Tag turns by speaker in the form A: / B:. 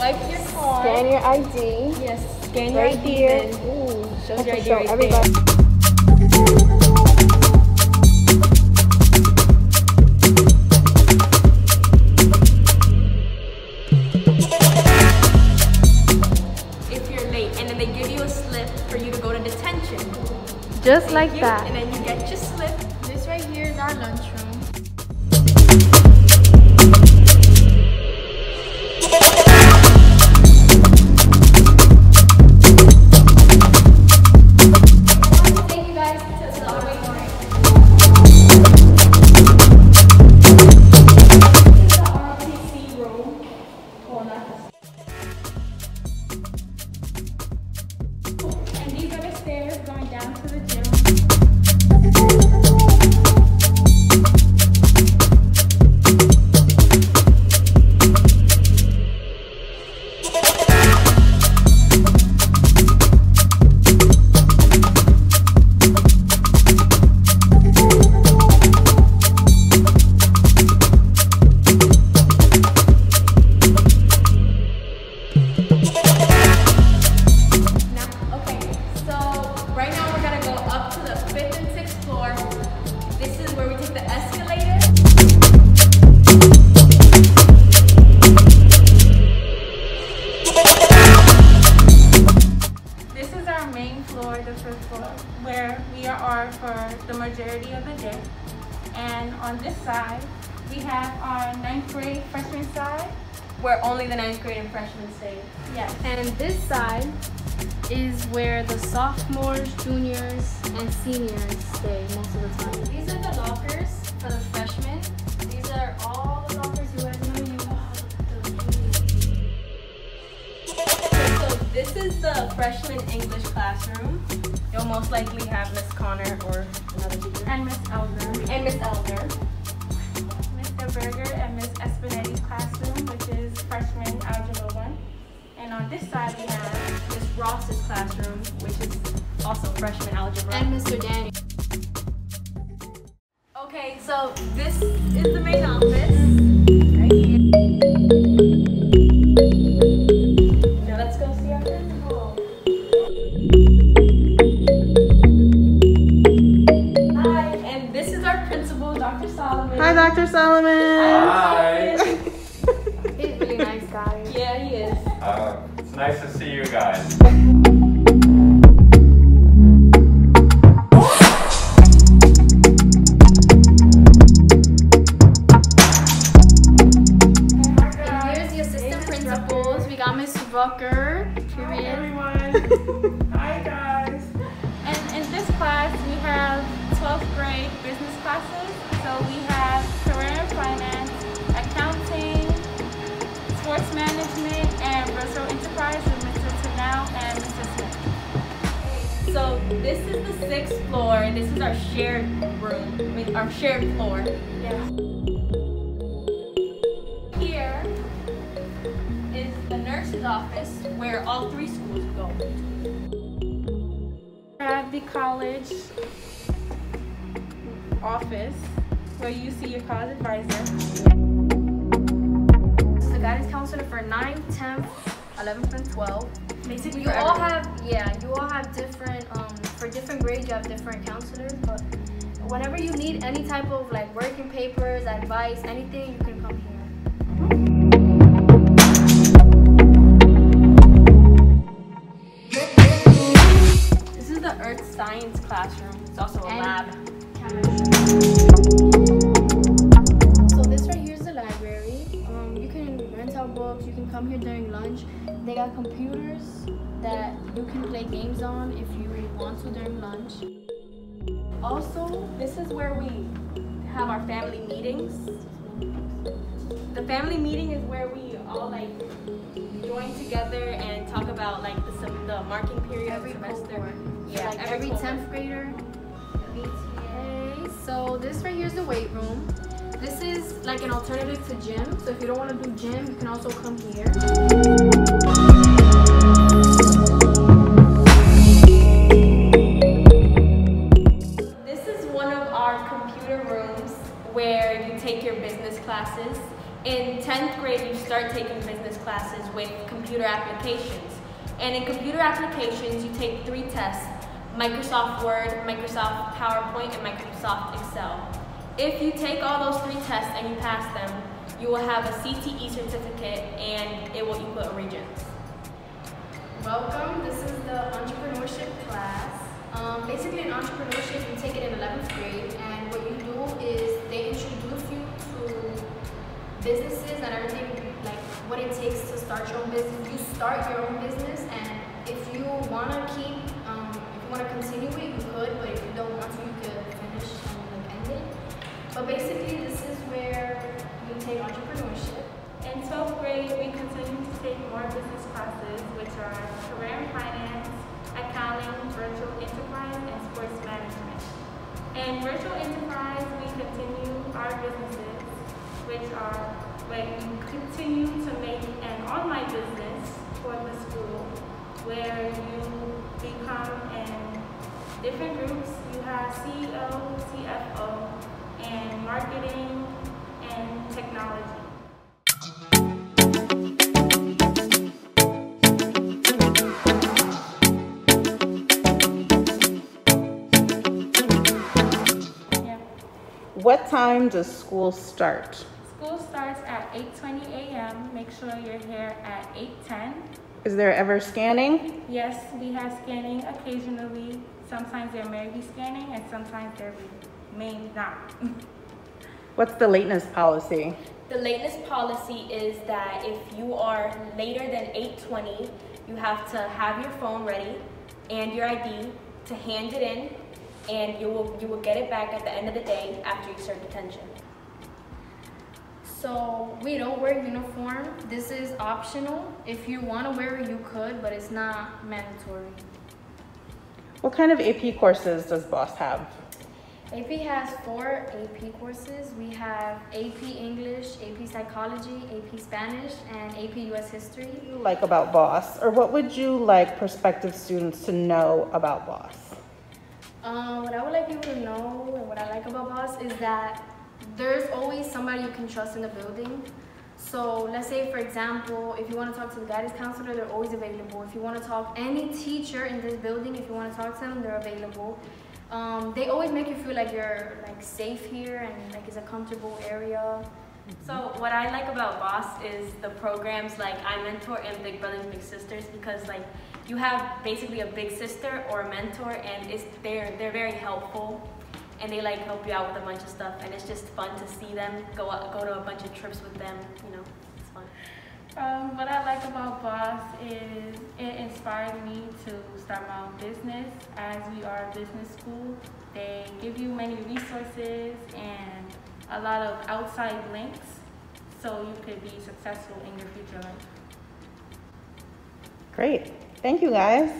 A: swipe your card.
B: Scan your ID.
A: Yes, scan your
B: Right
A: ID.
B: here. Ooh,
A: shows your ID
B: show
A: right
B: everybody.
A: there. If you're late, and then they give you a slip for you to go to detention.
B: Just like
A: You-
B: that.
A: And
C: on this side, we have our ninth grade freshman side.
A: Where only the ninth grade and freshmen stay.
C: Yes.
B: And this side is where the sophomores, juniors, and seniors stay most of the time.
D: These are the lockers for the freshmen. These are all the lockers you guys know you
A: So this is the freshman English classroom. You'll most likely have Miss Connor or
C: And Miss Elder.
A: And Miss Elder.
C: Mr. Berger and Miss Espinetti's classroom, which is freshman algebra one. And on this side, we have
A: Miss Ross's classroom, which is also freshman algebra.
B: And Mr. Daniel.
A: Okay, so this
B: really guy.
A: Yeah, he is.
E: Uh, it's nice to see you guys.
B: And here's the assistant principals. We got Miss Rucker, period.
C: everyone. Hi, guys. And in this class, we have 12th grade business classes. So we enterprise with Mr. And Mr. Smith.
A: So this is the sixth floor, and this is our shared room, I mean, our shared floor.
C: Yes.
A: Here is the nurse's office, where all three schools go.
C: Have the college office where you see your college advisor.
B: Counselor for 9th, 10th, 11th, and 12th.
A: Basically,
B: You all
A: everyone.
B: have, yeah, you all have different, um, for different grades, you have different counselors, but whenever you need any type of like working papers, advice, anything, you can come here.
A: This is the earth science classroom. It's also a
B: And-
A: lab.
B: So come here during lunch. They got computers that you can play games on if you want to during lunch.
A: Also, this is where we have our family meetings. The family meeting is where we all like join together and talk about like the the marking period
B: Every
A: of the semester.
B: cohort.
A: Yeah,
B: like
A: every
B: every 10th grader. Okay, so this right here is the weight room. This is like an alternative to gym. So if you don't want to do gym, you can also come here.
A: This is one of our computer rooms where you take your business classes. In 10th grade, you start taking business classes with computer applications. And in computer applications, you take three tests, Microsoft Word, Microsoft PowerPoint, and Microsoft Excel. If you take all those three tests and you pass them, you will have a CTE certificate and it will equal a Regents.
B: Welcome, this is the entrepreneurship class. Um, basically in entrepreneurship, you take it in 11th grade and what you do is they introduce you to businesses and everything, like what it takes to start your own business. You start your own business and if you want to keep, um, if you want to continue it, you could, but if you don't want to, But basically, this is where we take entrepreneurship.
C: In 12th grade, we continue to take more business classes, which are career and finance, accounting, virtual enterprise, and sports management. In virtual enterprise, we continue our businesses, which are, we continue to make an online business for the school, where you become in different groups. You have CEO, CFO, and marketing and technology.
F: What time does school start?
C: School starts at 8:20 a.m. Make sure you're here at 8:10.
F: Is there ever scanning?
C: Yes, we have scanning occasionally. Sometimes there may be scanning, and sometimes there may not.
F: What's the lateness policy?
A: The lateness policy is that if you are later than 8:20, you have to have your phone ready and your ID to hand it in, and you will you will get it back at the end of the day after you serve detention.
B: So we don't wear uniform. This is optional. If you want to wear it, you could, but it's not mandatory.
F: What kind of AP courses does Boss have?
B: AP has four AP courses. We have AP English, AP Psychology, AP Spanish, and AP US History.
F: What do you like about Boss? Or what would you like prospective students to know about Boss?
B: Um, what I would like people to know and what I like about Boss is that there's always somebody you can trust in the building. So let's say, for example, if you want to talk to the guidance counselor, they're always available. If you want to talk any teacher in this building, if you want to talk to them, they're available. Um, they always make you feel like you're like safe here and like it's a comfortable area.
A: So what I like about Boss is the programs like iMentor and Big Brothers Big Sisters because like you have basically a big sister or a mentor and it's they're they're very helpful and they like help you out with a bunch of stuff and it's just fun to see them go out, go to a bunch of trips with them. You know, it's fun.
C: Um, what I like about Boss is it inspired me to start my own business. As we are a business school, they give you many resources and a lot of outside links so you could be successful in your future life.
F: Great. Thank you guys.